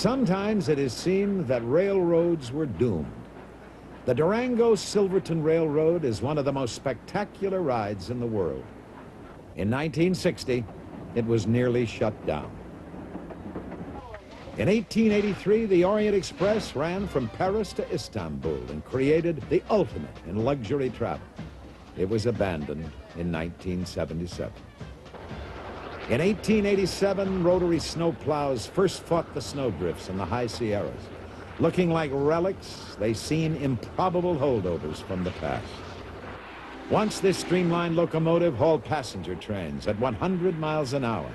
Sometimes it is seen that railroads were doomed. The Durango Silverton Railroad is one of the most spectacular rides in the world. In 1960, it was nearly shut down. In 1883, the Orient Express ran from Paris to Istanbul and created the ultimate in luxury travel. It was abandoned in 1977. In 1887, rotary snowplows first fought the snowdrifts in the high Sierras. Looking like relics, they seem improbable holdovers from the past. Once this streamlined locomotive hauled passenger trains at 100 miles an hour.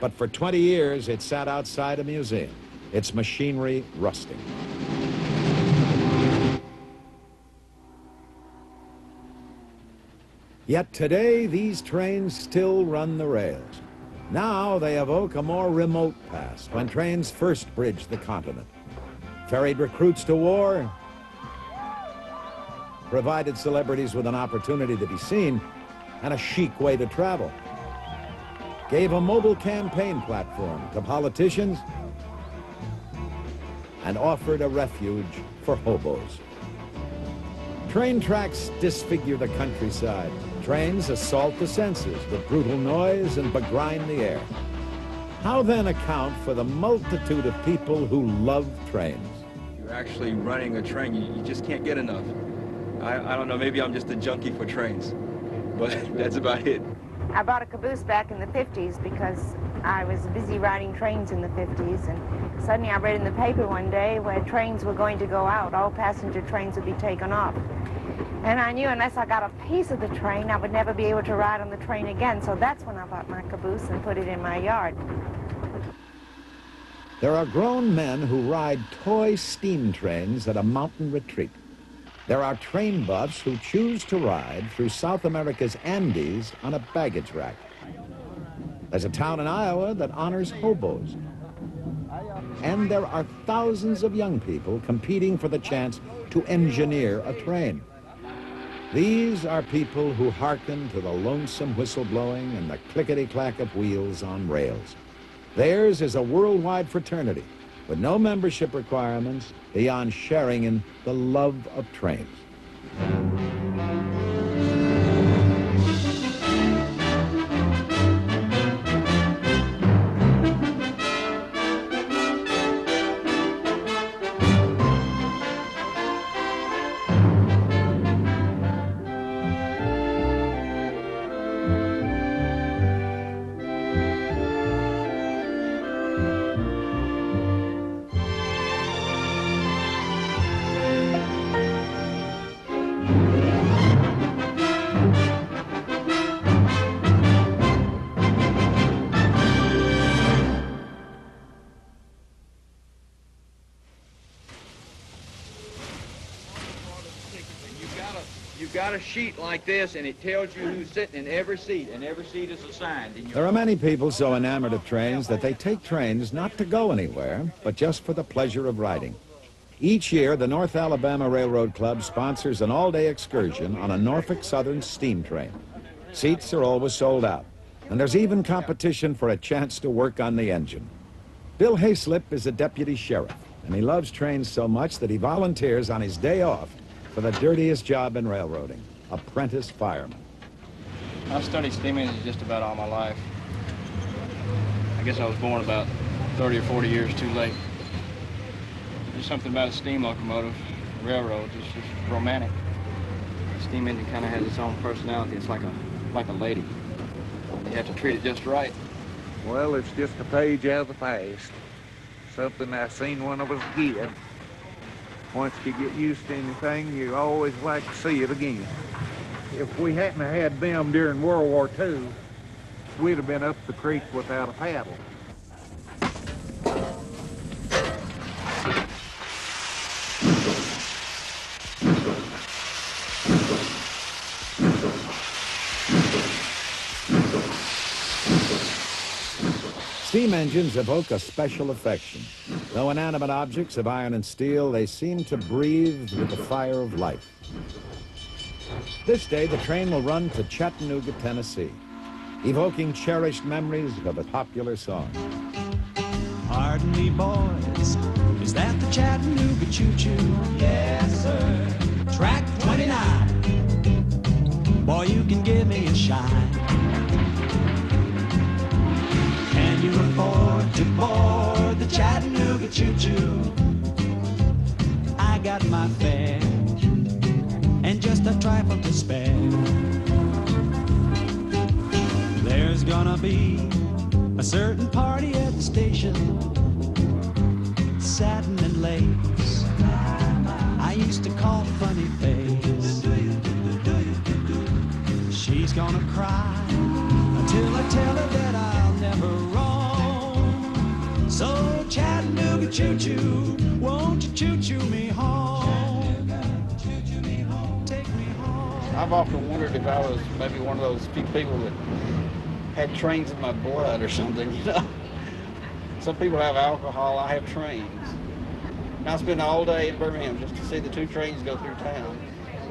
But for 20 years, it sat outside a museum, its machinery rusting. Yet today, these trains still run the rails. Now they evoke a more remote past when trains first bridged the continent. Ferried recruits to war, provided celebrities with an opportunity to be seen and a chic way to travel. Gave a mobile campaign platform to politicians and offered a refuge for hobos. Train tracks disfigure the countryside. Trains assault the senses with brutal noise and begrind the air. How then account for the multitude of people who love trains? You're actually running a train. You, you just can't get enough. I, I don't know, maybe I'm just a junkie for trains, but that's about it. I bought a caboose back in the 50s because I was busy riding trains in the 50s, and suddenly I read in the paper one day where trains were going to go out, all passenger trains would be taken off. And I knew unless I got a piece of the train, I would never be able to ride on the train again. So that's when I bought my caboose and put it in my yard. There are grown men who ride toy steam trains at a mountain retreat. There are train buffs who choose to ride through South America's Andes on a baggage rack. There's a town in Iowa that honors hobos. And there are thousands of young people competing for the chance to engineer a train. These are people who hearken to the lonesome whistleblowing and the clickety-clack of wheels on rails. Theirs is a worldwide fraternity with no membership requirements beyond sharing in the love of trains. Sheet like this, and it tells you who's sitting in every seat, and every seat is assigned. There are many people so enamored of trains that they take trains not to go anywhere, but just for the pleasure of riding. Each year, the North Alabama Railroad Club sponsors an all-day excursion on a Norfolk Southern steam train. Seats are always sold out, and there's even competition for a chance to work on the engine. Bill Hayslip is a deputy sheriff, and he loves trains so much that he volunteers on his day off for the dirtiest job in railroading, apprentice fireman. I've studied steam engines just about all my life. I guess I was born about 30 or 40 years too late. There's something about a steam locomotive, railroads, it's just romantic. The steam engine kind of has its own personality. It's like a, like a lady. You have to treat it just right. Well, it's just a page out of the past. Something I seen when I was a kid. Once you get used to anything, you always like to see it again. If we hadn't had them during World War II, we'd have been up the creek without a paddle. Steam engines evoke a special affection. Though inanimate objects of iron and steel, they seem to breathe with the fire of life. This day, the train will run to Chattanooga, Tennessee, evoking cherished memories of a popular song. Pardon me, boys. Is that the Chattanooga Choo Choo? Yes, sir. Track 29. Boy, you can give me a shine. Afford to board the Chattanooga Choo Choo? I got my fare and just a trifle to spare. There's gonna be a certain party at the station, satin and lace. I used to call funny face. She's gonna cry until I tell her that I'll never. So Chattanooga choo choo, won't you choo choo me home? Take me home. I've often wondered if I was maybe one of those few people that had trains in my blood or something, you know. Some people have alcohol, I have trains. And I spend all day in Birmingham just to see the two trains go through town.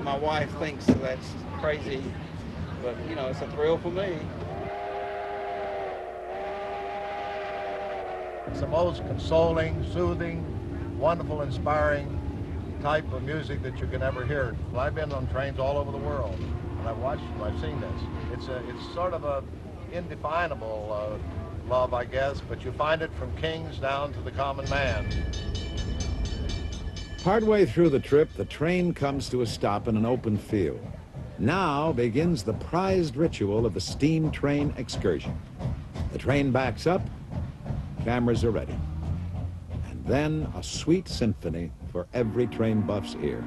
My wife thinks that's crazy, but you know, it's a thrill for me. It's the most consoling, soothing, wonderful, inspiring type of music that you can ever hear. Well, I've been on trains all over the world, and I've watched them, I've seen this. It's a, it's sort of a indefinable uh, love, I guess, but you find it from kings down to the common man. Partway through the trip, the train comes to a stop in an open field. Now begins the prized ritual of the steam train excursion. The train backs up, cameras are ready. And then a sweet symphony for every train buff's ear.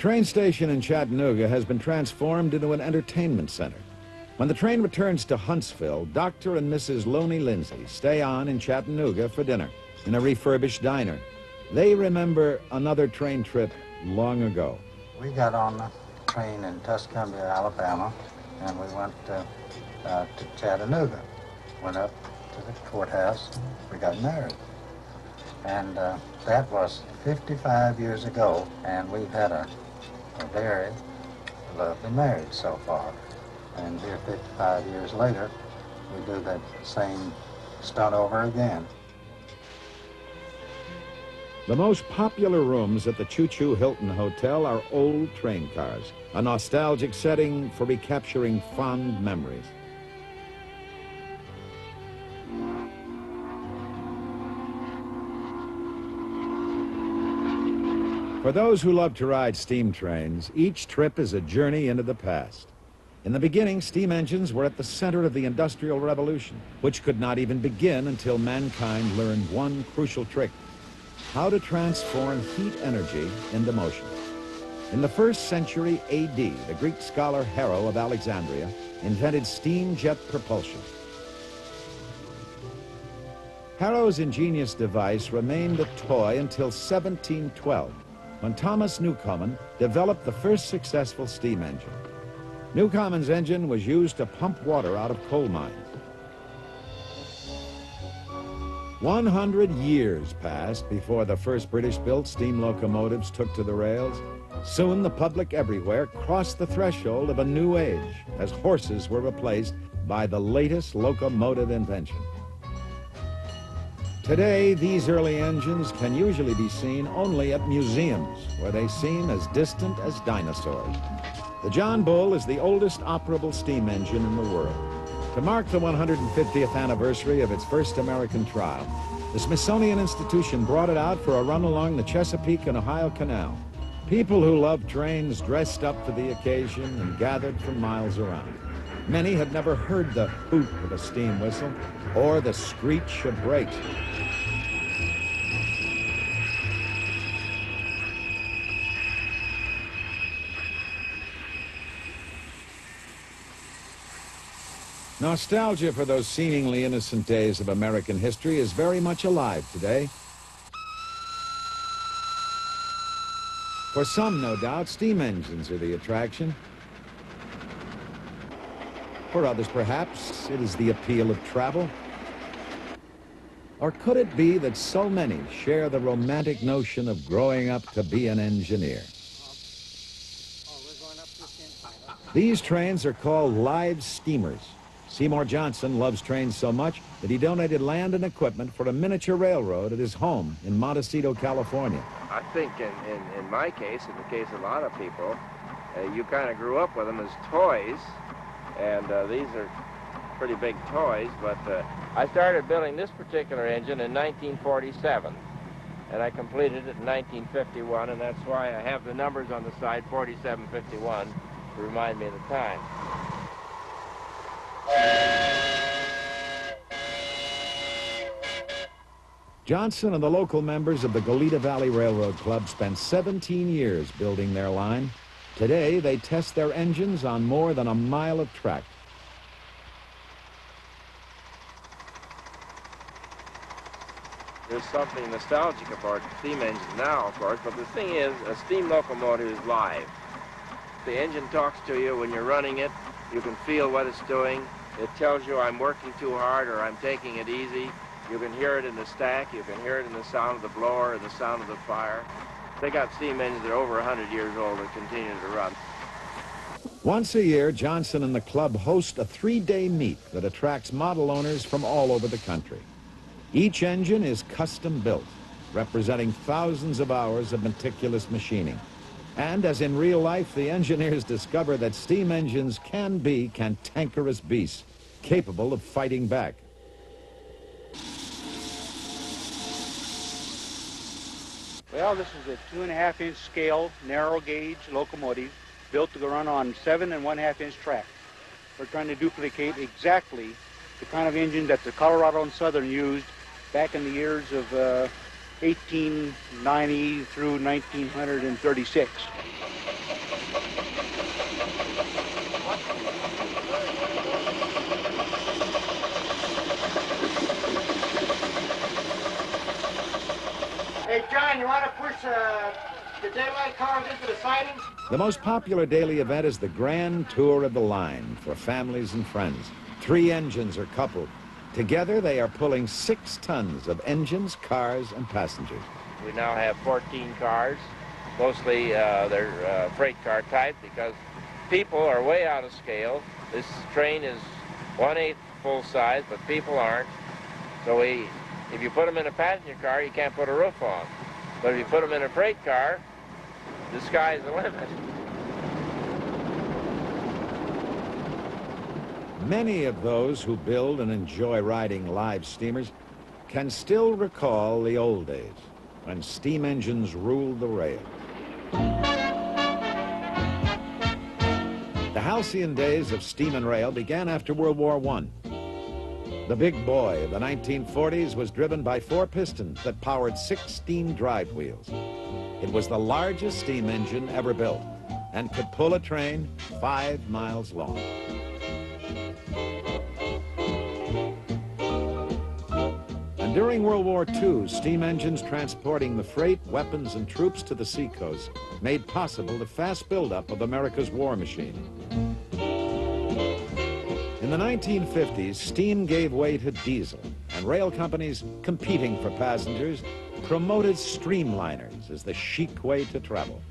Train station in Chattanooga has been transformed into an entertainment center. When the train returns to Huntsville, Dr. and Mrs. Loney Lindsay stay on in Chattanooga for dinner in a refurbished diner. They remember another train trip long ago. We got on the train in Tuscumbia, Alabama, and we went uh, uh, to Chattanooga. Went up to the courthouse. We got married. And uh, that was 55 years ago, and we've had a very lovely marriage so far. And here, 55 years later, we do that same stunt over again. The most popular rooms at the Choo Choo Hilton Hotel are old train cars, a nostalgic setting for recapturing fond memories. For those who love to ride steam trains, each trip is a journey into the past. In the beginning, steam engines were at the center of the Industrial Revolution, which could not even begin until mankind learned one crucial trick, how to transform heat energy into motion. In the first century AD, the Greek scholar Hero of Alexandria invented steam jet propulsion. Hero's ingenious device remained a toy until 1712, when Thomas Newcomen developed the first successful steam engine. Newcomen's engine was used to pump water out of coal mines. 100 years passed before the first British-built steam locomotives took to the rails. Soon the public everywhere crossed the threshold of a new age as horses were replaced by the latest locomotive invention. Today, these early engines can usually be seen only at museums, where they seem as distant as dinosaurs. The John Bull is the oldest operable steam engine in the world. To mark the 150th anniversary of its first American trial, the Smithsonian Institution brought it out for a run along the Chesapeake and Ohio Canal. People who love trains dressed up for the occasion and gathered from miles around. Many had never heard the hoot of a steam whistle or the screech of brakes. Nostalgia for those seemingly innocent days of American history is very much alive today. For some, no doubt, steam engines are the attraction. For others, perhaps, it is the appeal of travel. Or could it be that so many share the romantic notion of growing up to be an engineer? These trains are called live steamers. Seymour Johnson loves trains so much that he donated land and equipment for a miniature railroad at his home in Montecito, California. I think in, in, in my case, in the case of a lot of people, uh, you kind of grew up with them as toys, and uh, these are pretty big toys, but uh, I started building this particular engine in 1947, and I completed it in 1951, and that's why I have the numbers on the side, 4751, to remind me of the time. Johnson and the local members of the Goleta Valley Railroad Club spent 17 years building their line. Today, they test their engines on more than a mile of track. There's something nostalgic about steam engines now, of course, but the thing is, a steam locomotive is live. The engine talks to you when you're running it. You can feel what it's doing. It tells you I'm working too hard or I'm taking it easy. You can hear it in the stack. You can hear it in the sound of the blower and the sound of the fire. They got steam engines that are over 100 years old that continue to run. Once a year, Johnson and the club host a three-day meet that attracts model owners from all over the country. Each engine is custom built, representing thousands of hours of meticulous machining. And as in real life, the engineers discover that steam engines can be cantankerous beasts, capable of fighting back. Well, this is a two and a half inch scale, narrow gauge locomotive built to run on seven and one half inch track. We're trying to duplicate exactly the kind of engine that the Colorado and Southern used back in the years of uh, 1890 through 1936. You want to push uh, the daylight cars into the sidings? The most popular daily event is the Grand Tour of the Line for families and friends. Three engines are coupled. Together, they are pulling six tons of engines, cars, and passengers. We now have 14 cars. Mostly uh, they're uh, freight car type because people are way out of scale. This train is one-eighth full size, but people aren't. So we, if you put them in a passenger car, you can't put a roof on. But if you put them in a freight car, the sky's the limit. Many of those who build and enjoy riding live steamers can still recall the old days when steam engines ruled the rail. The halcyon days of steam and rail began after World War I. The big boy of the 1940s was driven by four pistons that powered 16 drive wheels. It was the largest steam engine ever built and could pull a train five miles long. And during World War II, steam engines transporting the freight, weapons, and troops to the seacoast made possible the fast buildup of America's war machine. In the 1950s, steam gave way to diesel, and rail companies competing for passengers promoted streamliners as the chic way to travel.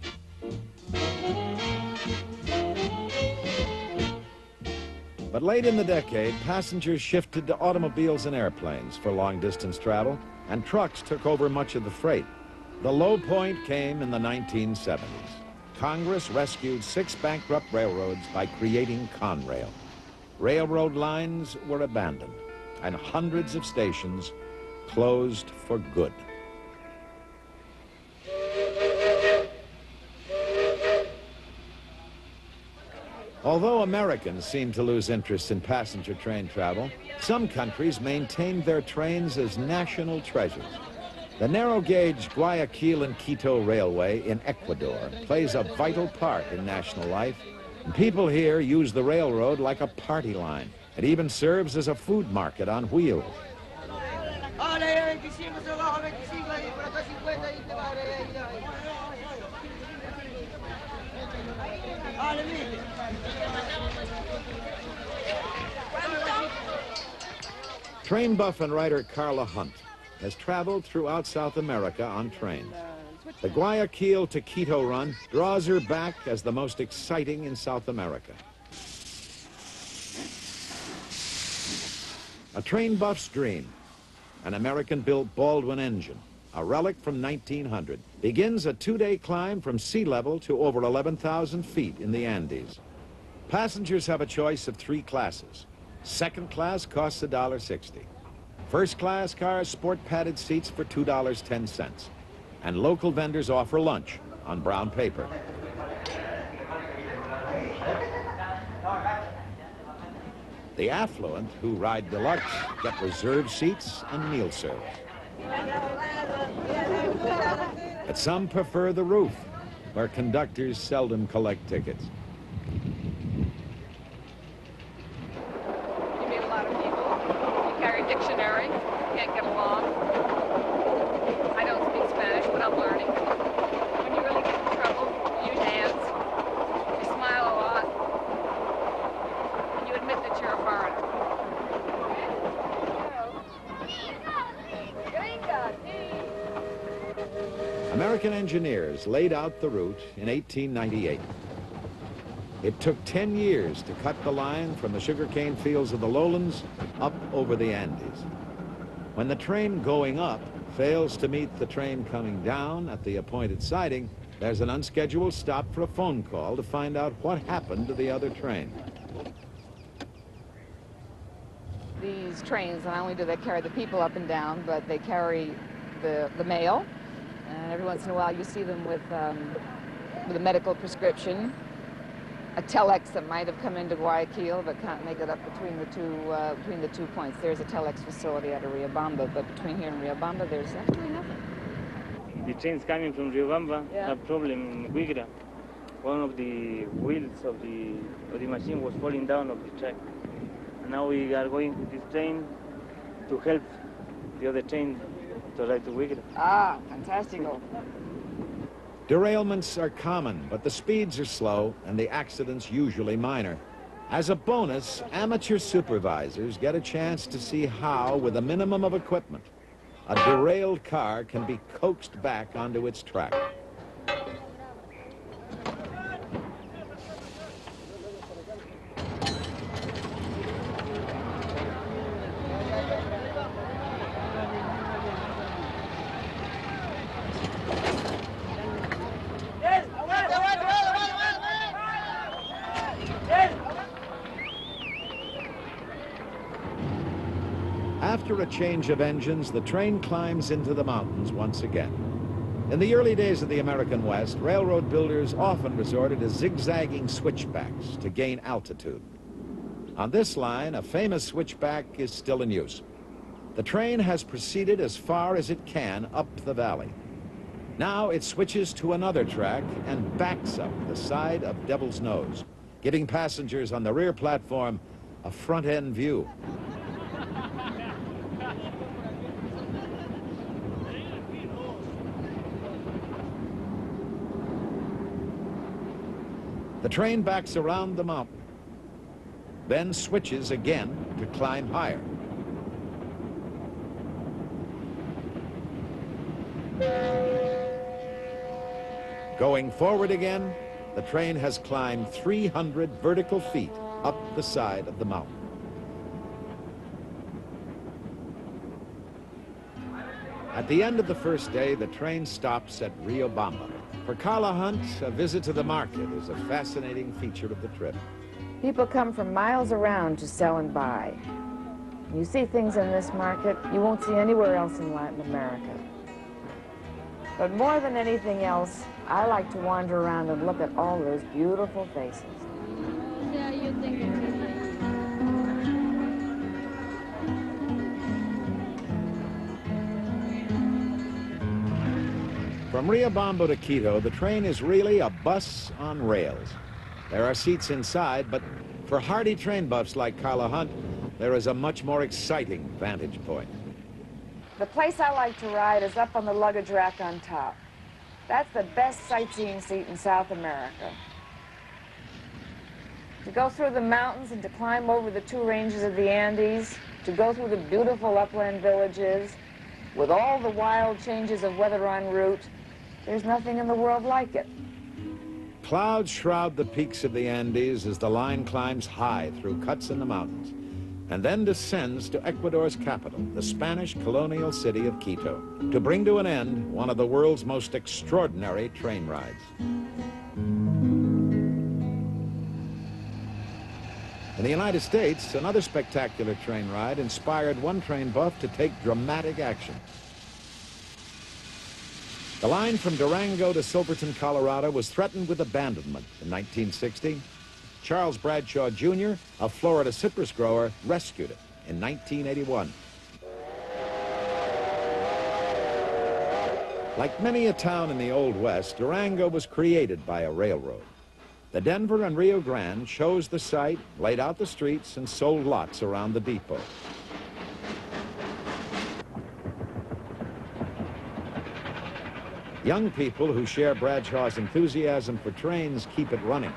But late in the decade, passengers shifted to automobiles and airplanes for long-distance travel, and trucks took over much of the freight. The low point came in the 1970s. Congress rescued six bankrupt railroads by creating Conrail. Railroad lines were abandoned, and hundreds of stations closed for good. Although Americans seem to lose interest in passenger train travel, some countries maintained their trains as national treasures. The narrow-gauge Guayaquil and Quito Railway in Ecuador plays a vital part in national life. People here use the railroad like a party line. It even serves as a food market on wheels. Train buff and writer Carla Hunt has traveled throughout South America on trains. The Guayaquil to Quito run draws her back as the most exciting in South America. A train buff's dream, an American-built Baldwin engine, a relic from 1900, begins a two-day climb from sea level to over 11,000 feet in the Andes. Passengers have a choice of three classes. Second class costs $1.60. First class cars sport padded seats for $2.10. And local vendors offer lunch on brown paper. The affluent who ride deluxe get reserved seats and meal service. But some prefer the roof, where conductors seldom collect tickets. You meet a lot of people. You carry a dictionary. Can't get along. I don't speak Spanish, but I'm learning. When you really get in trouble, you use hands. You smile a lot. And you admit that you're a foreigner. American engineers laid out the route in 1898. It took 10 years to cut the line from the sugarcane fields of the lowlands up over the Andes. When the train going up fails to meet the train coming down at the appointed siding, there's an unscheduled stop for a phone call to find out what happened to the other train. These trains, not only do they carry the people up and down, but they carry the, the mail. Every once in a while you see them with, um, with a medical prescription, a telex that might have come into Guayaquil but can't make it up between the two, uh, between the two points. There's a telex facility at Riobamba, but between here and Riobamba there's actually nothing. The trains coming from Riobamba Yeah. have problem in Huigra. One of the wheels of the, of the machine was falling down off the track. And now we are going to this train to help the other train to ride to Ah, fantastico. Derailments are common, but the speeds are slow and the accidents usually minor. As a bonus, amateur supervisors get a chance to see how, with a minimum of equipment, a derailed car can be coaxed back onto its track. After a change of engines, the train climbs into the mountains once again. In the early days of the American West, railroad builders often resorted to zigzagging switchbacks to gain altitude. On this line, a famous switchback is still in use. The train has proceeded as far as it can up the valley. Now it switches to another track and backs up the side of Devil's Nose, giving passengers on the rear platform a front-end view. The train backs around the mountain, then switches again to climb higher. Going forward again, the train has climbed 300 vertical feet up the side of the mountain. At the end of the first day, the train stops at Riobamba. For Carla Hunt, a visit to the market is a fascinating feature of the trip. People come from miles around to sell and buy. You see things in this market you won't see anywhere else in Latin America. But more than anything else, I like to wander around and look at all those beautiful faces. From Riobamba to Quito, the train is really a bus on rails. There are seats inside, but for hardy train buffs like Carla Hunt, there is a much more exciting vantage point. The place I like to ride is up on the luggage rack on top. That's the best sightseeing seat in South America. To go through the mountains and to climb over the two ranges of the Andes, to go through the beautiful upland villages, with all the wild changes of weather en route, there's nothing in the world like it. Clouds shroud the peaks of the Andes as the line climbs high through cuts in the mountains and then descends to Ecuador's capital, the Spanish colonial city of Quito, to bring to an end one of the world's most extraordinary train rides. In the United States, another spectacular train ride inspired one train buff to take dramatic action. The line from Durango to Silverton, Colorado was threatened with abandonment in 1960. Charles Bradshaw Jr., a Florida citrus grower, rescued it in 1981. Like many a town in the Old West, Durango was created by a railroad. The Denver and Rio Grande chose the site, laid out the streets, and sold lots around the depot. Young people who share Bradshaw's enthusiasm for trains keep it running.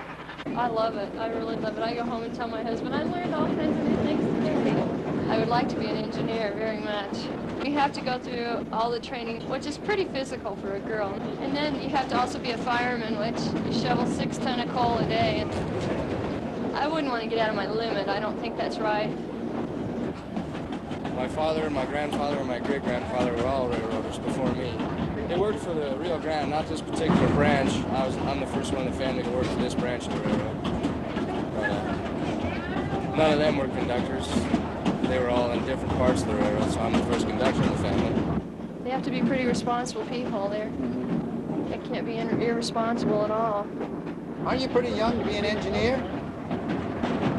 I love it. I really love it. I go home and tell my husband, I learned all kinds of new things today. I would like to be an engineer very much. You have to go through all the training, which is pretty physical for a girl. And then you have to also be a fireman, which you shovel six ton of coal a day. I wouldn't want to get out of my limit. I don't think that's right. My father, my grandfather, and my great-grandfather were all railroaders before me. They worked for the Rio Grande, not this particular branch. I was, I'm the first one in the family to work for this branch of the railroad. But, uh, none of them were conductors. They were all in different parts of the railroad, so I'm the first conductor in the family. They have to be pretty responsible people. They're, they can't be ir- irresponsible at all. Aren't you pretty young to be an engineer?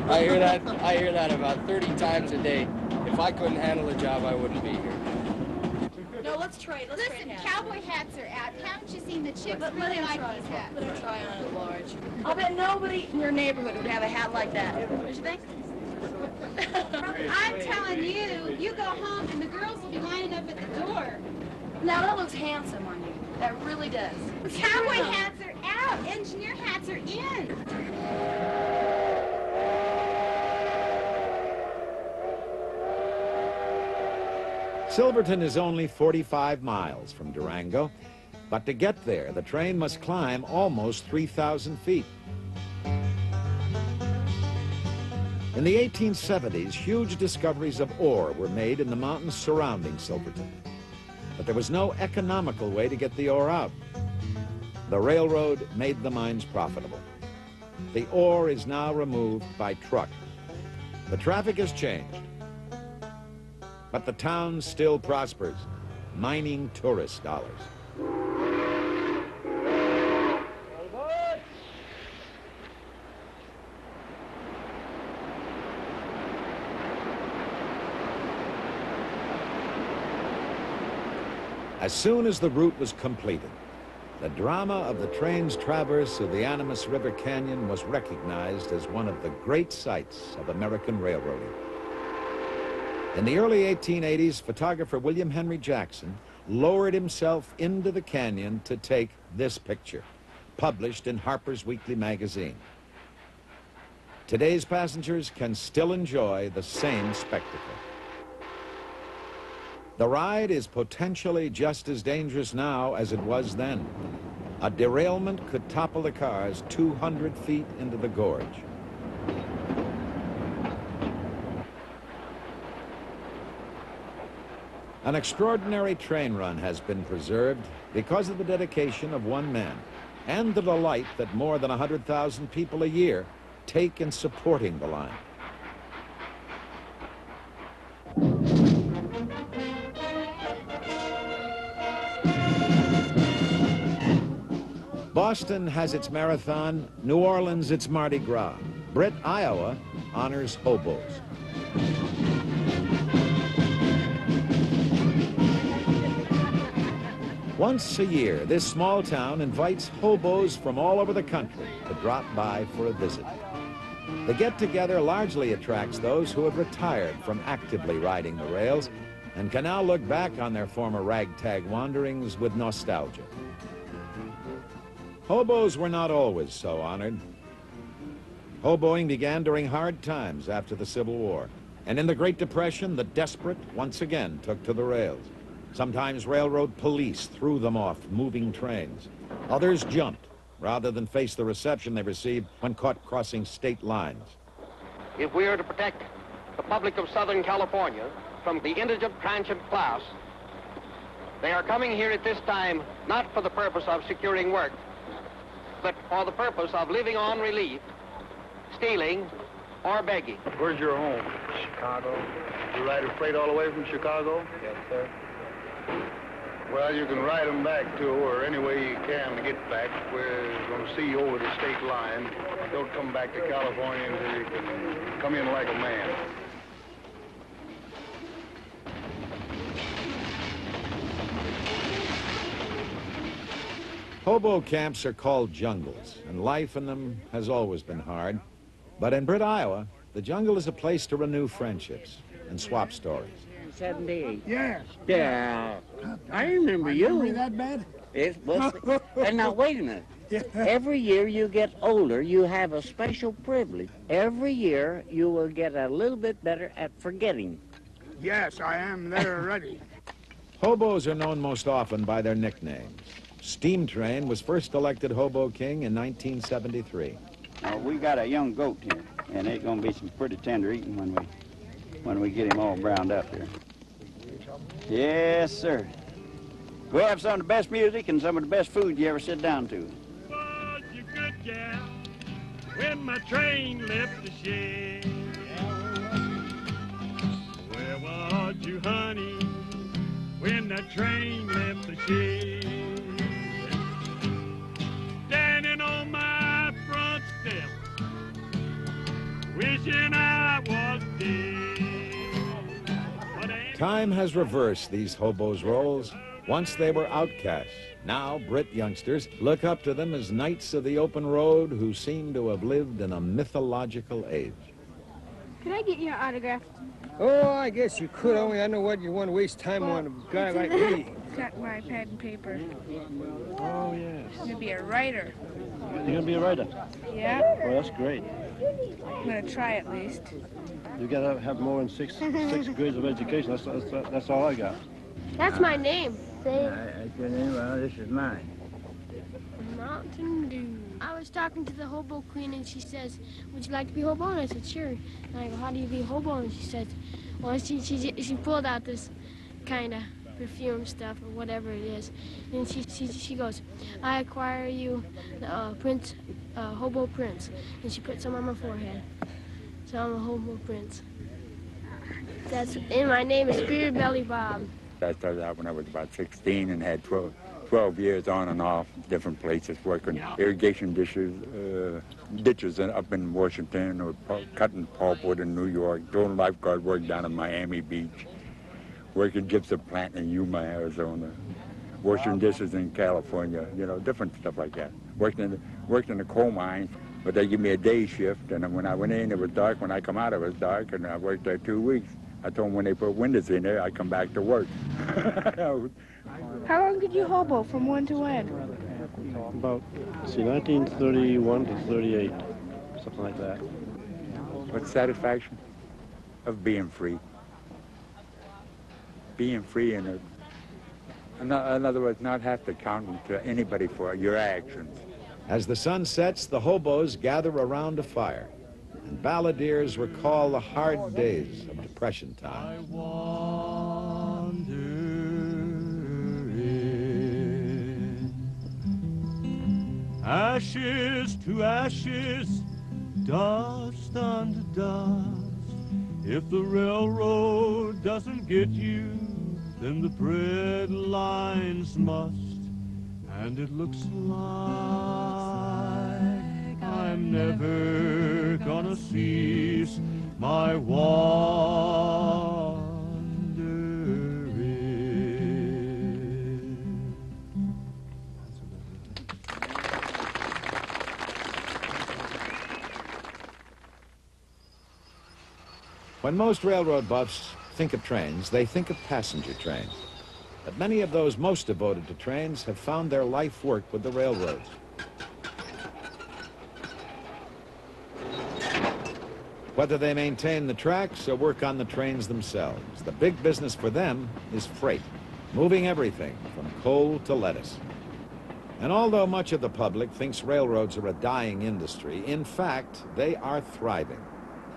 I hear that. I hear that about 30 times a day. If I couldn't handle the job, I wouldn't be here. No, let's trade. Let's Listen, cowboy hats are out. Haven't you seen the chicks Let- let really him like try these one. hats? Let him try on at large. I'll bet nobody in your neighborhood would have a hat like that. Don't you think? I'm telling you, you go home and the girls will be lining up at the door. Now that looks handsome on you. That really does. Cowboy hats are out. Engineer hats are in. Silverton is only 45 miles from Durango, but to get there, the train must climb almost 3,000 feet. In the 1870s, huge discoveries of ore were made in the mountains surrounding Silverton. But there was no economical way to get the ore out. The railroad made the mines profitable. The ore is now removed by truck. The traffic has changed. But the town still prospers, mining tourist dollars. As soon as the route was completed, the drama of the train's traverse of the Animas River Canyon was recognized as one of the great sights of American railroading. In the early 1880s, photographer William Henry Jackson lowered himself into the canyon to take this picture, published in Harper's Weekly magazine. Today's passengers can still enjoy the same spectacle. The ride is potentially just as dangerous now as it was then. A derailment could topple the cars 200 feet into the gorge. An extraordinary train run has been preserved because of the dedication of one man and the delight that more than 100,000 people a year take in supporting the line. Boston has its marathon, New Orleans its Mardi Gras. Britt, Iowa honors hobos. Once a year, this small town invites hobos from all over the country to drop by for a visit. The get-together largely attracts those who have retired from actively riding the rails and can now look back on their former ragtag wanderings with nostalgia. Hobos were not always so honored. Hoboing began during hard times after the Civil War. And in the Great Depression, the desperate once again took to the rails. Sometimes railroad police threw them off moving trains. Others jumped rather than face the reception they received when caught crossing state lines. If we are to protect the public of Southern California from the indigent transient class, they are coming here at this time not for the purpose of securing work, but for the purpose of living on relief, stealing, or begging. Where's your home? Chicago. You ride a freight all the way from Chicago? Yes, sir. Well, you can ride them back too, or any way you can to get back. We're going to see you over the state line. Don't come back to California until you can come in like a man. Hobo camps are called jungles, and life in them has always been hard. But in Britt, Iowa, the jungle is a place to renew friendships and swap stories. 78. Yes. Yeah. I remember My you. memory that bad? It was, and now wait a minute. Every year you get older, you have a special privilege. Every year you will get a little bit better at forgetting. Yes, I am there already. Hobos are known most often by their nicknames. Steam Train was first elected Hobo King in 1973. Now, we got a young goat here, and it's gonna be some pretty tender eating when we when we get him all browned up here. Yes, sir. We have some of the best music and some of the best food you ever sit down to. Was you good gal when my train left the shed. Where was you, honey, when that train left the shed? Standing on my front step, wishing I was dead. But ain't Time has reversed these hobos' roles. Once they were outcasts. Now, Britt youngsters look up to them as knights of the open road who seem to have lived in a mythological age. Could I get your autograph? Oh, I guess you could, only I know what you want to waste time on a guy like me. Got my pad and paper. Oh, yes. I'm gonna be a writer. You're going to be a writer? Yeah. Well, that's great. I'm gonna try at least. You got to have more than six six grades of education. That's, that's, that's all I got. That's my name. Say That's your name? Well, this is mine. Mountain Dew. I was talking to the hobo queen and she says, would you like to be hobo? And I said, sure. And I go, how do you be hobo? And she said, well, she, she, she pulled out this kind of perfume stuff or whatever it is. And she, she, she goes, I acquire you the uh, prince, uh, hobo prince. And she put some on my forehead. So I'm a hobo prince. That's, and my name is Spirit Belly Bob. I started out when I was about 16 and had 12, 12 years on and off different places working irrigation dishes, uh, ditches in, up in Washington or pu- cutting pulpwood in New York, doing lifeguard work down in Miami Beach, working gypsum plant in Yuma, Arizona, washing dishes in California, you know, different stuff like that. Worked in the, worked in the coal mine, but they give me a day shift, and when I went in, it was dark. When I come out, it was dark, and I worked there two weeks. I told them when they put windows in there, I come back to work. How long did you hobo from when to when? About, see, 1931 to 38, something like that. What satisfaction of being free. Being free in, a, in other words, not have to account to anybody for your actions. As the sun sets, the hobos gather around a fire, and balladeers recall the hard days of Depression time. I wonder. Ashes to ashes, dust unto dust. If the railroad doesn't get you, then the bread lines must. And it looks like I'm never gonna cease my wandering. When most railroad buffs think of trains, they think of passenger trains. But many of those most devoted to trains have found their life work with the railroads. Whether they maintain the tracks or work on the trains themselves, the big business for them is freight, moving everything from coal to lettuce. And although much of the public thinks railroads are a dying industry, in fact, they are thriving.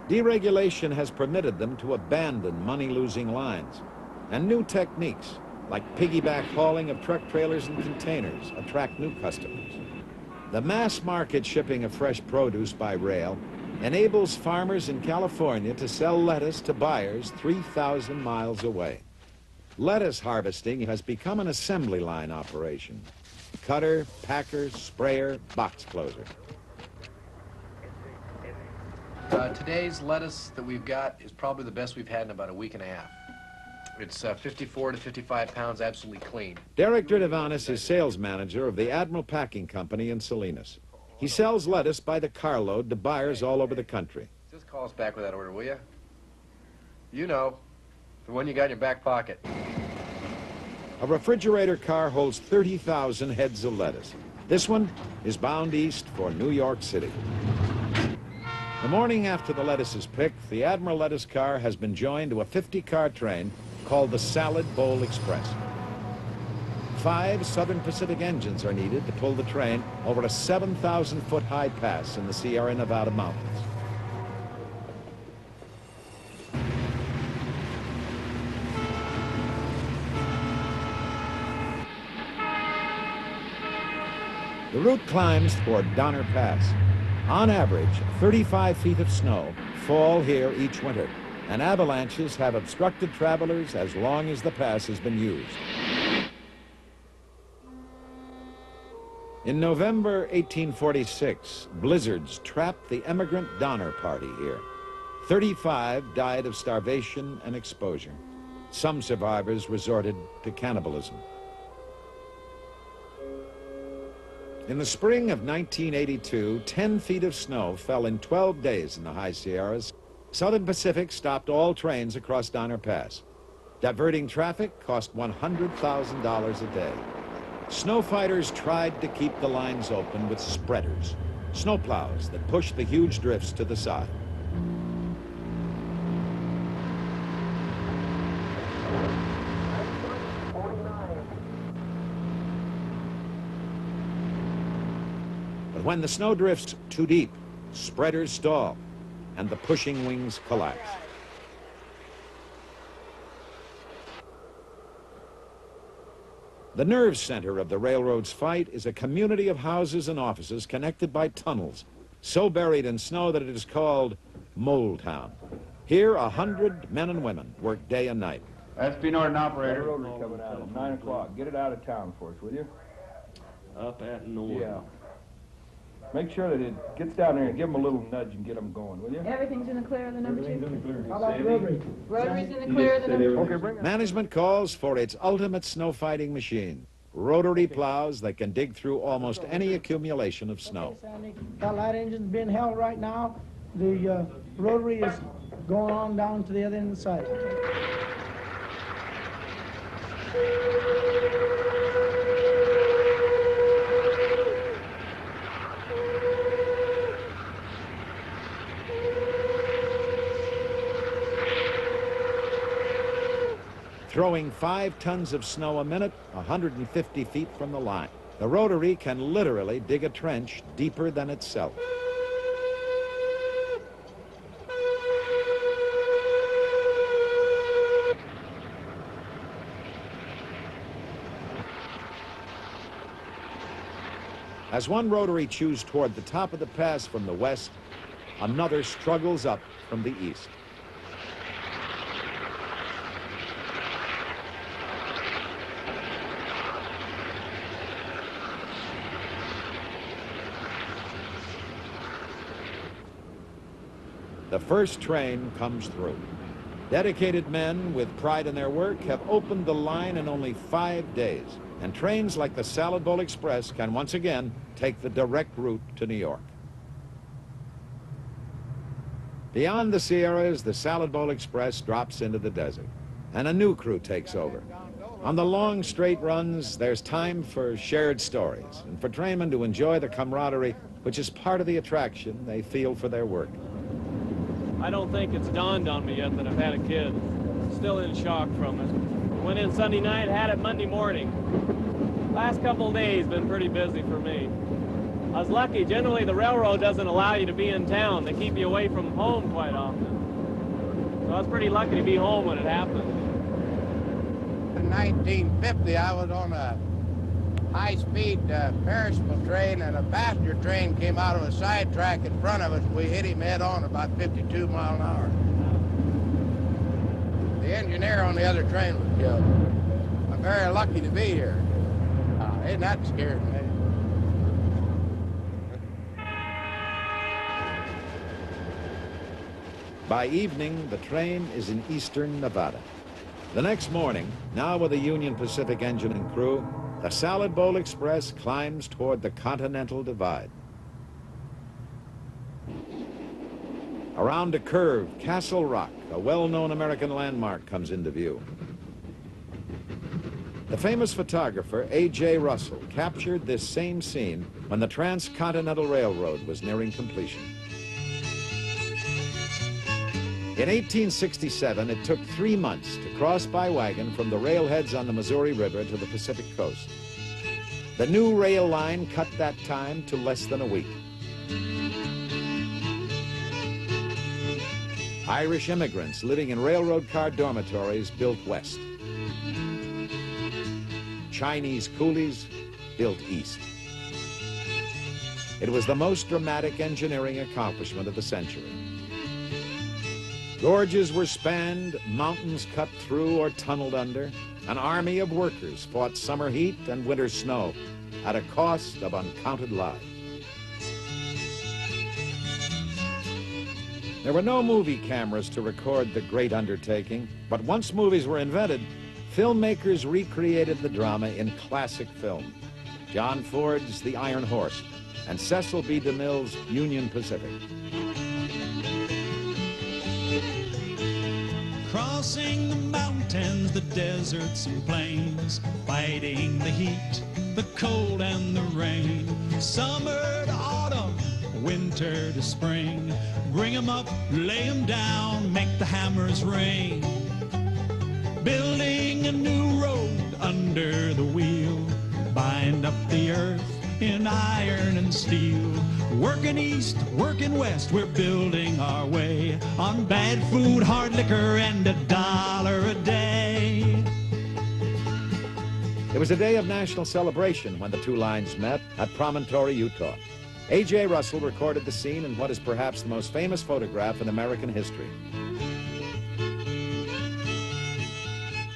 Deregulation has permitted them to abandon money-losing lines, and new techniques, like piggyback hauling of truck trailers and containers, attract new customers. The mass market shipping of fresh produce by rail enables farmers in California to sell lettuce to buyers 3,000 miles away. Lettuce harvesting has become an assembly line operation. Cutter, packer, sprayer, box closer. Uh, today's lettuce that we've got is probably the best we've had in about a week and a half. It's uh, 54 to 55 pounds, absolutely clean. Derek Dridavanis is sales manager of the Admiral Packing Company in Salinas. He sells lettuce by the carload to buyers all over the country. Just call us back with that order, will you? You know, the one you got in your back pocket. A refrigerator car holds 30,000 heads of lettuce. This one is bound east for New York City. The morning after the lettuce is picked, the Admiral lettuce car has been joined to a 50-car train called the Salad Bowl Express. Five Southern Pacific engines are needed to pull the train over a 7,000-foot high pass in the Sierra Nevada mountains. The route climbs toward Donner Pass. On average, 35 feet of snow fall here each winter and avalanches have obstructed travelers as long as the pass has been used. In November 1846, blizzards trapped the emigrant Donner Party here. 35 died of starvation and exposure. Some survivors resorted to cannibalism. In the spring of 1982, 10 feet of snow fell in 12 days in the High Sierras. Southern Pacific stopped all trains across Donner Pass. Diverting traffic cost $100,000 a day. Snow fighters tried to keep the lines open with spreaders, snowplows that pushed the huge drifts to the side. When the snow drifts too deep, spreaders stall and the pushing wings collapse. The nerve center of the railroad's fight is a community of houses and offices connected by tunnels, so buried in snow that it is called Mole Town. Here, a hundred men and women work day and night. That's P. Norton operator. Rotary coming out at 9 o'clock. Get it out of town for us, will you? Up at Norton. Yeah. Make sure that it gets down there and give them a little nudge and get them going, will you? Everything's in the clear of the number Everything's two? in the clear. How about Sandy? Rotary? Rotary's in the clear of the number two? Okay, bring it. Management calls for its ultimate snow fighting machine, rotary plows that can dig through almost any accumulation of snow. Sandy, got light engines being held right now. The uh, rotary is going on down to the other end of the site. Throwing five tons of snow a minute, 150 feet from the line. The rotary can literally dig a trench deeper than itself. As one rotary chews toward the top of the pass from the west, another struggles up from the east. First train comes through. Dedicated men with pride in their work have opened the line in only five days, and trains like the Salad Bowl Express can once again take the direct route to New York. Beyond the Sierras, the Salad Bowl Express drops into the desert, and a new crew takes over. On the long straight runs, there's time for shared stories and for trainmen to enjoy the camaraderie which is part of the attraction they feel for their work. I don't think it's dawned on me yet that I've had a kid. Still in shock from it. Went in Sunday night, had it Monday morning. Last couple days been pretty busy for me. I was lucky. Generally, the railroad doesn't allow you to be in town. They keep you away from home quite often. So I was pretty lucky to be home when it happened. In 1950, I was on a high-speed uh, perishable train, and a passenger train came out of a side track in front of us. We hit him head-on about 52 mile an hour. The engineer on the other train was killed. I'm very lucky to be here. Uh, isn't that scared me? By evening, the train is in eastern Nevada. The next morning, now with a Union Pacific engine and crew, the Salad Bowl Express climbs toward the Continental Divide. Around a curve, Castle Rock, a well-known American landmark, comes into view. The famous photographer A.J. Russell captured this same scene when the Transcontinental Railroad was nearing completion. In 1867, it took three months to cross by wagon from the railheads on the Missouri River to the Pacific coast. The new rail line cut that time to less than a week. Irish immigrants living in railroad car dormitories built west. Chinese coolies built east. It was the most dramatic engineering accomplishment of the century. Gorges were spanned, mountains cut through or tunneled under. An army of workers fought summer heat and winter snow at a cost of uncounted lives. There were no movie cameras to record the great undertaking, but once movies were invented, filmmakers recreated the drama in classic film. John Ford's The Iron Horse and Cecil B. DeMille's Union Pacific. Crossing the mountains, the deserts and plains, fighting the heat, the cold and the rain. Summer to autumn, winter to spring. Bring 'em up, lay 'em down, make the hammers ring. Building a new road under the wheel, bind up the earth in iron and steel. Working east, working west, we're building our way on bad food, hard liquor, and a dollar a day. It was a day of national celebration when the two lines met at Promontory, Utah. A.J. Russell recorded the scene in what is perhaps the most famous photograph in American history.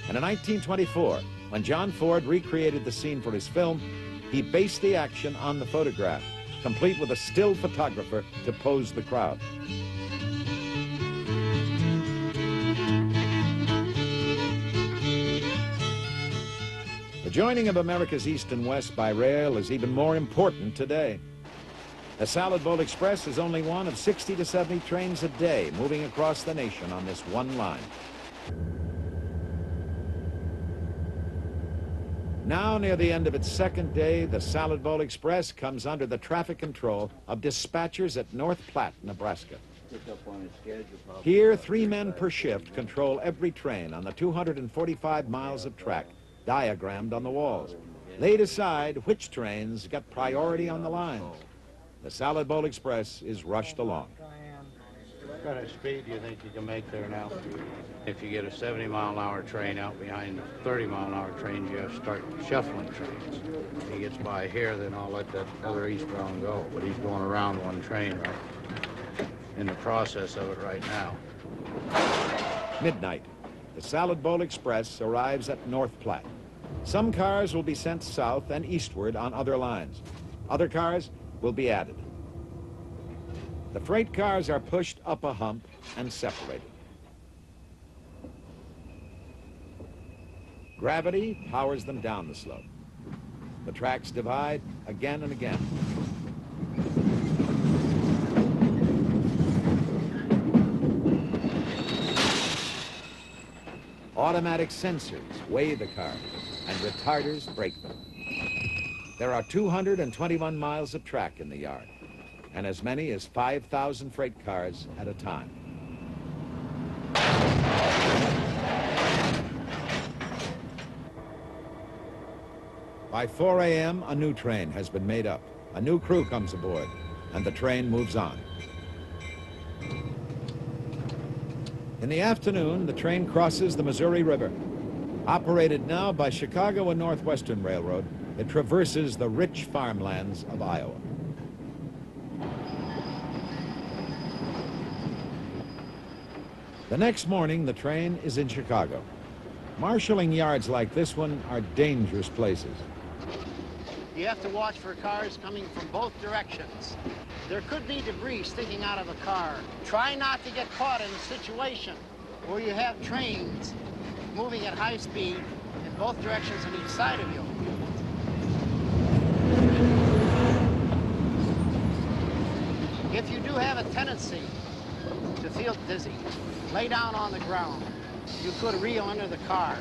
And in 1924, when John Ford recreated the scene for his film, he based the action on the photograph, complete with a still photographer to pose the crowd. The joining of America's East and West by rail is even more important today. The Salad Bowl Express is only one of 60 to 70 trains a day moving across the nation on this one line. Now, near the end of its second day, the Salad Bowl Express comes under the traffic control of dispatchers at North Platte, Nebraska. Here, three men per shift control every train on the 245 miles of track diagrammed on the walls. They decide which trains get priority on the lines. The Salad Bowl Express is rushed along. What kind of speed do you think you can make there now? If you get a 70 mile an hour train out behind the 30 mile an hour trains, you have to start shuffling trains. If he gets by here, then I'll let that other eastbound go. But he's going around one train right in the process of it right now. Midnight. The Salad Bowl Express arrives at North Platte. Some cars will be sent south and eastward on other lines. Other cars will be added. The freight cars are pushed up a hump and separated. Gravity powers them down the slope. The tracks divide again and again. Automatic sensors weigh the cars, and retarders brake them. There are 221 miles of track in the yard, and as many as 5,000 freight cars at a time. By 4 a.m., a new train has been made up. A new crew comes aboard, and the train moves on. In the afternoon, the train crosses the Missouri River. Operated now by Chicago and Northwestern Railroad, it traverses the rich farmlands of Iowa. The next morning, the train is in Chicago. Marshalling yards like this one are dangerous places. You have to watch for cars coming from both directions. There could be debris sticking out of a car. Try not to get caught in a situation where you have trains moving at high speed in both directions on each side of you. If you do have a tendency to feel dizzy, lay down on the ground. You could reel under the car.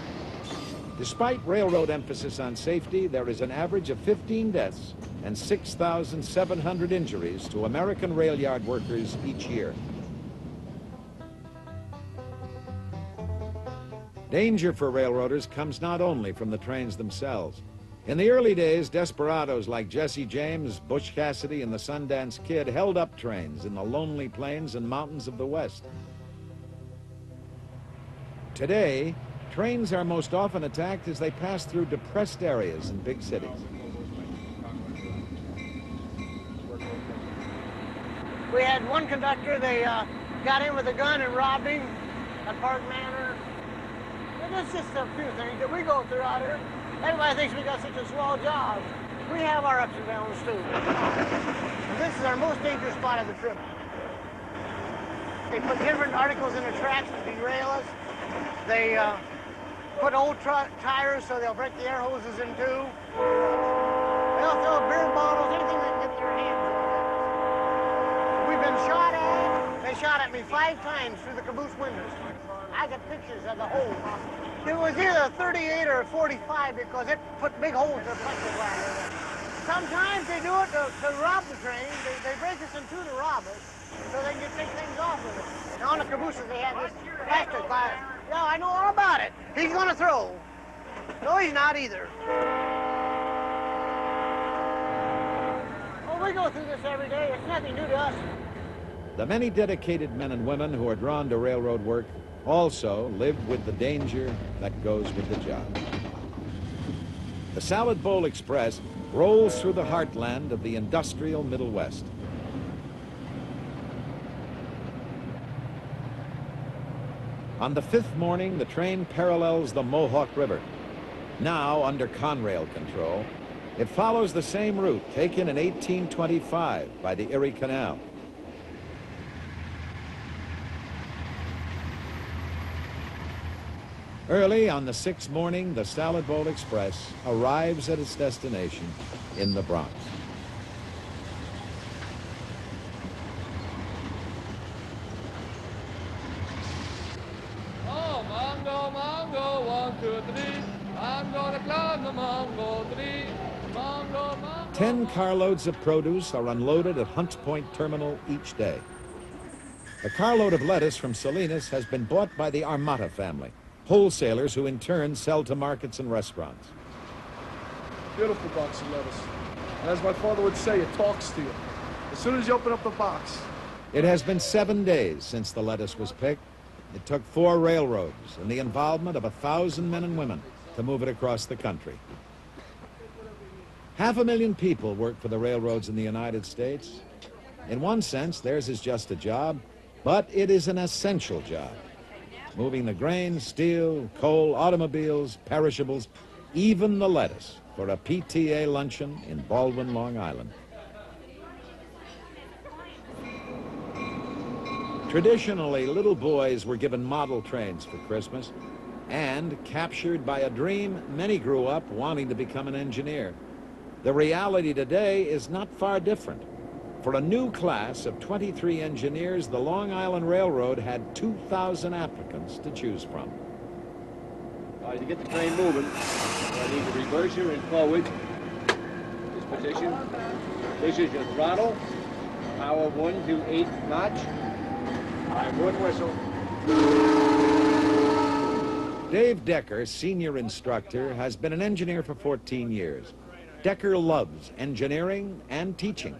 Despite railroad emphasis on safety, there is an average of 15 deaths and 6,700 injuries to American rail yard workers each year. Danger for railroaders comes not only from the trains themselves. In the early days, desperados like Jesse James, Bush Cassidy, and the Sundance Kid held up trains in the lonely plains and mountains of the West. Today, trains are most often attacked as they pass through depressed areas in big cities. We had one conductor, they uh, got in with a gun and robbed him at Park Manor. And it's just a few things that we go through out here. Everybody thinks we got such a swell job. We have our ups and downs too. And this is our most dangerous spot of the trip. They put different articles in the tracks to derail us. They uh, put old truck tires so they'll break the air hoses in two. They'll throw beer bottles, anything they can get their hands on. We've been shot at. They shot at me five times through the caboose windows. I got pictures of the hole. It was either a 38 or a 45 because it put big holes in the plexiglass. Sometimes they do it to, to rob the train. They, they break us in two to rob us so they can take things off of it. And on the cabooses they have this plastic glass. Yeah, I know all about it. He's gonna throw. No, he's not either. Well, we go through this every day. It's nothing new to us. The many dedicated men and women who are drawn to railroad work also live with the danger that goes with the job. The Salad Bowl Express rolls through the heartland of the industrial Middle West. On the fifth morning, the train parallels the Mohawk River. Now under Conrail control, it follows the same route taken in 1825 by the Erie Canal. Early on the sixth morning, the Salad Bowl Express arrives at its destination in the Bronx. Oh, Mongo, Mongo, one, two, three. I'm gonna climb the Mongo tree. Mongo, Mongo. Ten carloads of produce are unloaded at Hunts Point Terminal each day. A carload of lettuce from Salinas has been bought by the Armata family wholesalers who in turn sell to markets and restaurants. Beautiful box of lettuce. And as my father would say, it talks to you. As soon as you open up the box. It has been seven days since the lettuce was picked. It took four railroads and the involvement of a thousand men and women to move it across the country. Half a million people work for the railroads in the United States. In one sense, theirs is just a job, but it is an essential job moving the grain, steel, coal, automobiles, perishables, even the lettuce for a PTA luncheon in Baldwin, Long Island. Traditionally, little boys were given model trains for Christmas, and captured by a dream, many grew up wanting to become an engineer. The reality today is not far different. For a new class of 23 engineers, the Long Island Railroad had 2,000 applicants to choose from. To get the train moving, I need the reverser and forward. This position. This is your throttle. Power 1 to 8 notch. Right, one whistle. Dave Decker, senior instructor, has been an engineer for 14 years. Decker loves engineering and teaching,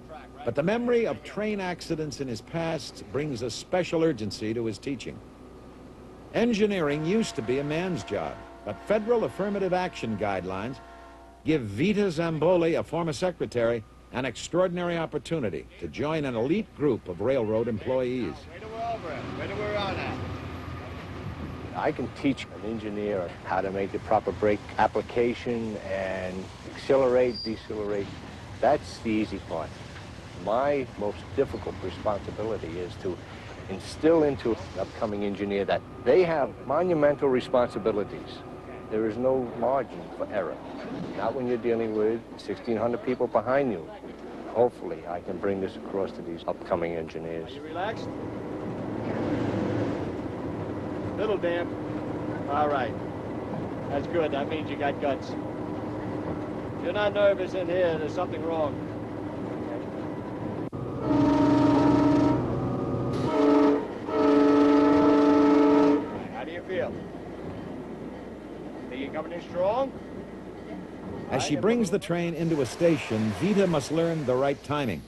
but the memory of train accidents in his past brings a special urgency to his teaching. Engineering used to be a man's job, but federal affirmative action guidelines give Vita Zamboli, a former secretary, an extraordinary opportunity to join an elite group of railroad employees. I can teach an engineer how to make the proper brake application and accelerate, decelerate. That's the easy part. My most difficult responsibility is to instill into an upcoming engineer that they have monumental responsibilities. There is no margin for error. Not when you're dealing with 1,600 people behind you. Hopefully, I can bring this across to these upcoming engineers. Are You relaxed? Little damp. All right. That's good. That means you got guts. If you're not nervous in here, there's something wrong. How do you feel? Think you're coming in strong? As she brings the train into a station, Vita must learn the right timing,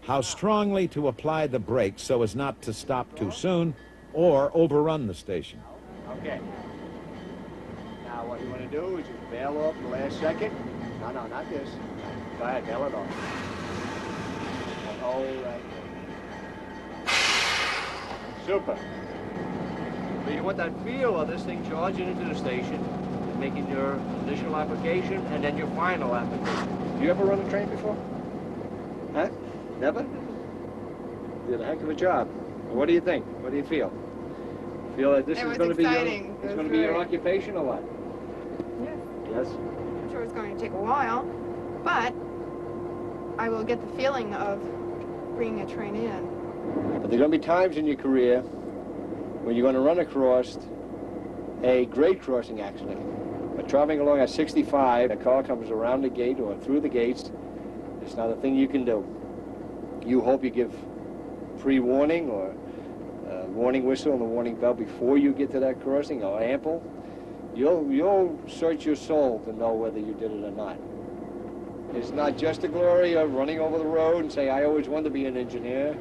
how strongly to apply the brakes so as not to stop too soon or overrun the station. Okay. Now what you want to do is just bail off the last second. No, no, not this. Go ahead, bail it off. All right. Super. You want that feel of this thing charging into the station, making your initial application, and then your final application. You ever run a train before? Huh? Never? You did a heck of a job. What do you think? What do you feel? Feel that this It is going to be your, exciting. It it's going to be your occupation or what? Yes. Yes. I'm sure it's going to take a while, but I will get the feeling of bringing a train in. But there are going to be times in your career when you're going to run across a grade crossing accident. Traveling along at 65, a car comes around the gate or through the gates. It's not a thing you can do. You hope you give pre-warning or a warning whistle and a warning bell before you get to that crossing or ample. You'll, you'll search your soul to know whether you did it or not. It's not just the glory of running over the road and say, I always wanted to be an engineer.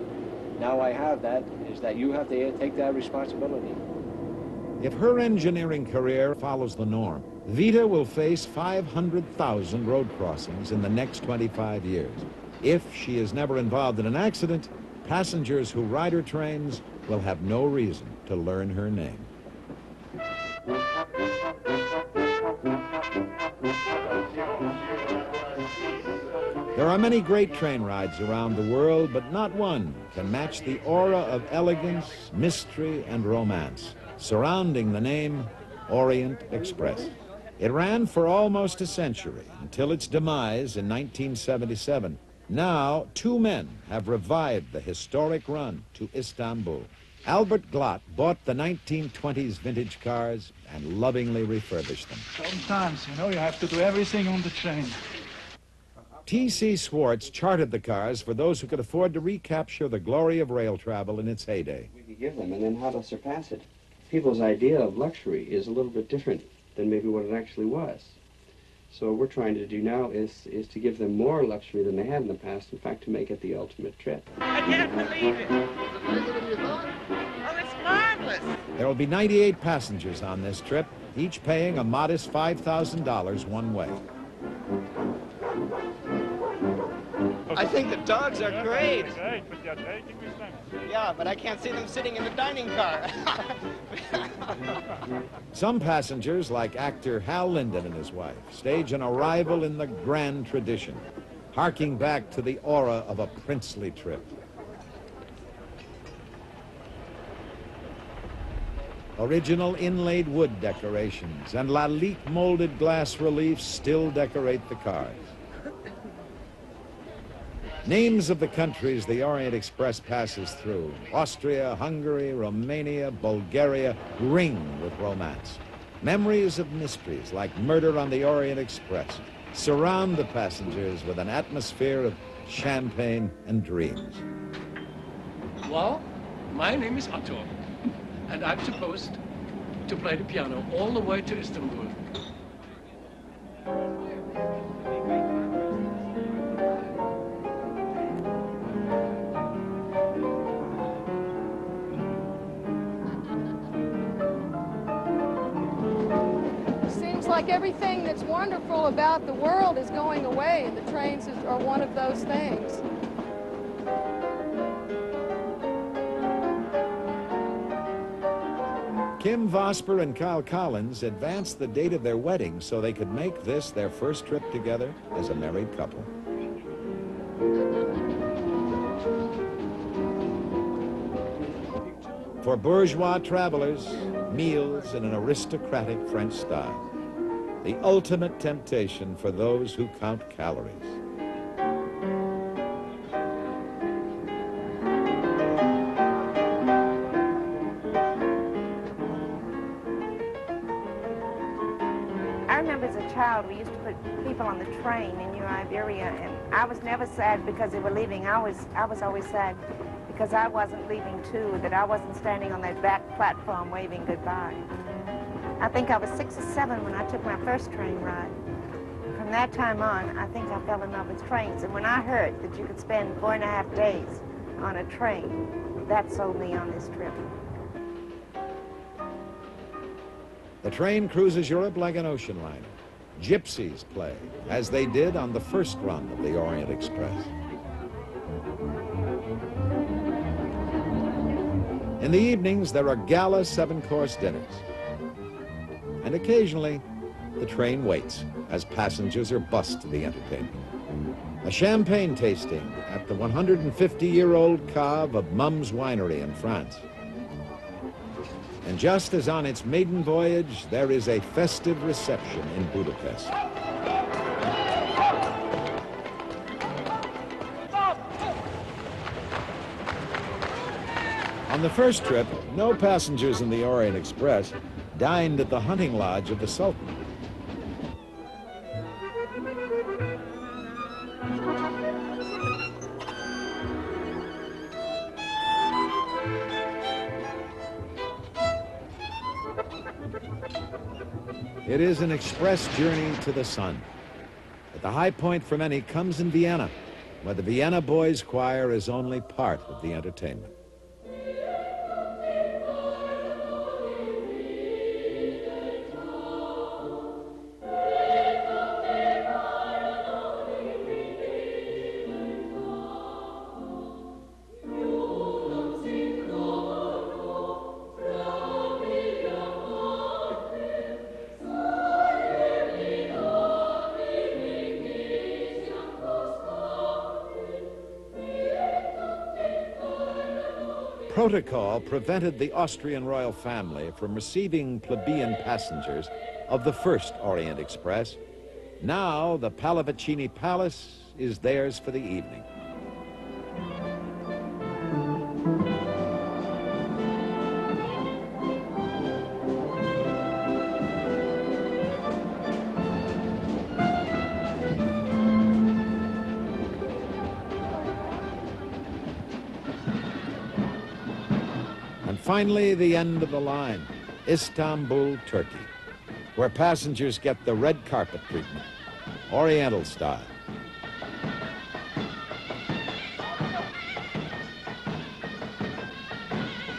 Now I have that, is that you have to take that responsibility. If her engineering career follows the norm, Vita will face 500,000 road crossings in the next 25 years. If she is never involved in an accident, passengers who ride her trains will have no reason to learn her name. There are many great train rides around the world, but not one can match the aura of elegance, mystery, and romance surrounding the name Orient Express. It ran for almost a century until its demise in 1977. Now, two men have revived the historic run to Istanbul. Albert Glott bought the 1920s vintage cars and lovingly refurbished them. Sometimes, you know, you have to do everything on the train. T.C. Swartz chartered the cars for those who could afford to recapture the glory of rail travel in its heyday. we could give them and then how to surpass it. People's idea of luxury is a little bit different than maybe what it actually was. So what we're trying to do now is, is to give them more luxury than they had in the past, in fact, to make it the ultimate trip. I can't believe it. Oh, it's marvelous. There will be 98 passengers on this trip, each paying a modest $5,000 one way. I think the dogs are great. Yeah, but I can't see them sitting in the dining car. Some passengers, like actor Hal Linden and his wife, stage an arrival in the grand tradition, harking back to the aura of a princely trip. Original inlaid wood decorations and Lalique molded glass reliefs still decorate the cars. Names of the countries the Orient Express passes through Austria, Hungary, Romania, Bulgaria ring with romance. Memories of mysteries like Murder on the Orient Express surround the passengers with an atmosphere of champagne and dreams. Well, my name is Otto, and I'm supposed to play the piano all the way to Istanbul. Are one of those things. Kim Vosper and Kyle Collins advanced the date of their wedding so they could make this their first trip together as a married couple. For bourgeois travelers, meals in an aristocratic French style. The ultimate temptation for those who count calories. I was never sad because they were leaving. I was, I was always sad because I wasn't leaving too, that I wasn't standing on that back platform waving goodbye. I think I was six or seven when I took my first train ride. From that time on, I think I fell in love with trains, and when I heard that you could spend four and a half days on a train, that sold me on this trip. The train cruises Europe like an ocean liner. Gypsies play, as they did on the first run of the Orient Express. In the evenings, there are gala seven-course dinners. And occasionally, the train waits as passengers are bussed to the entertainment. A champagne tasting at the 150-year-old cave of Mum's Winery in France. And just as on its maiden voyage, there is a festive reception in Budapest. On the first trip, no passengers in the Orient Express dined at the hunting lodge of the Sultan. It is an express journey to the sun. But the high point for many comes in Vienna, where the Vienna Boys Choir is only part of the entertainment. Protocol prevented the Austrian royal family from receiving plebeian passengers of the first Orient Express. Now, the Pallavicini Palace is theirs for the evening. Finally, the end of the line, Istanbul, Turkey, where passengers get the red carpet treatment, Oriental style.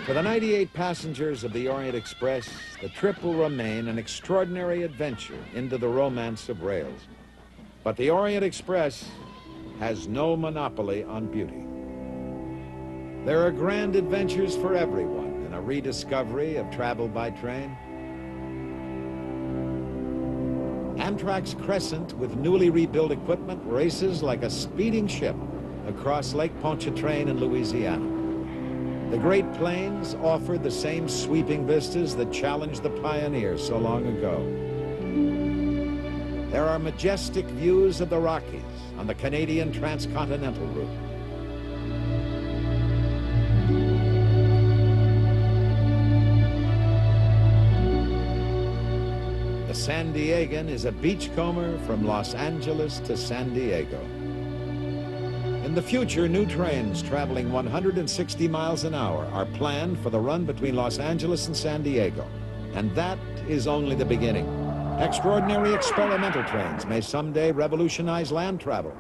For the 98 passengers of the Orient Express, the trip will remain an extraordinary adventure into the romance of rails. But the Orient Express has no monopoly on beauty. There are grand adventures for everyone rediscovery of travel by train. Amtrak's Crescent, with newly rebuilt equipment, races like a speeding ship across Lake Pontchartrain in Louisiana. The Great Plains offer the same sweeping vistas that challenged the pioneers so long ago. There are majestic views of the Rockies on the Canadian transcontinental route. San Diegan is a beachcomber from Los Angeles to San Diego. In the future, new trains traveling 160 miles an hour are planned for the run between Los Angeles and San Diego. And that is only the beginning. Extraordinary experimental trains may someday revolutionize land travel.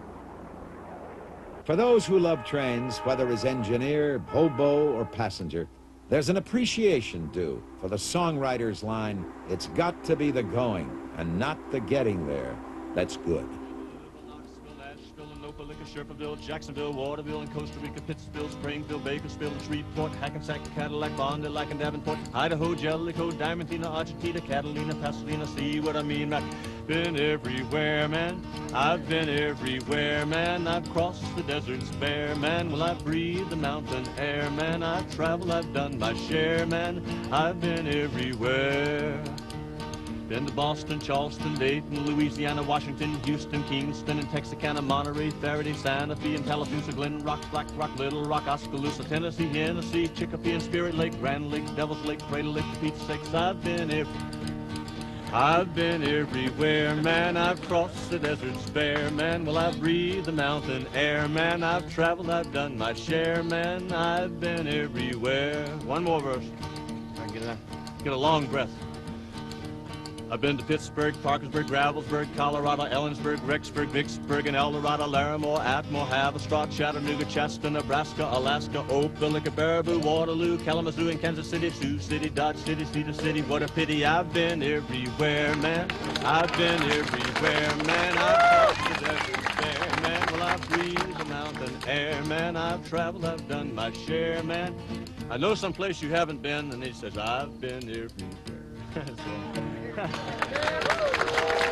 For those who love trains, whether as engineer, hobo, or passenger, there's an appreciation due for the songwriter's line, it's got to be the going and not the getting there that's good. Sherperville, Jacksonville, Waterville, and Costa Rica, Pittsfield, Springfield, Bakersfield, Shreveport, Hackensack, Cadillac, Lac and Davenport, Idaho, Jellicoe, Diamantina, Argentina, Catalina, Pasadena, see what I mean? I've been everywhere, man. I've been everywhere, man. I've crossed the deserts bare, man. Well, I've breathed the mountain air, man. I've traveled, I've done my share, man. I've been everywhere. Been to Boston, Charleston, Dayton, Louisiana, Washington, Houston, Kingston, and Texarkana, Monterey, Faraday, Santa Fe, and Tallapoosa, Glen Rock, Black Rock, Little Rock, Oskaloosa, Tennessee, Hennessy, Chicopee, and Spirit Lake, Grand Lake, Devil's Lake, Crater Lake, Pizza Six. I've been every, I've been everywhere, man. I've crossed the deserts bare, man. Well, I've breathed the mountain air, man. I've traveled, I've done my share, man. I've been everywhere. One more verse. I get a, get a long breath. I've been to Pittsburgh, Parkersburg, Gravelsburg, Colorado, Ellensburg, Rexburg, Vicksburg, and Eldorado, Larimore, Atmore, Haverstraw, Chattanooga, Chester, Nebraska, Alaska, Opelika, Baraboo, Waterloo, Kalamazoo, and Kansas City, Sioux City, Dodge City, Cedar City. What a pity I've been everywhere, man. I've been everywhere, man. I've been everywhere, man. Well, I've breathed the mountain air, man. I've traveled, I've done my share, man. I know someplace you haven't been, and he says, I've been everywhere. So,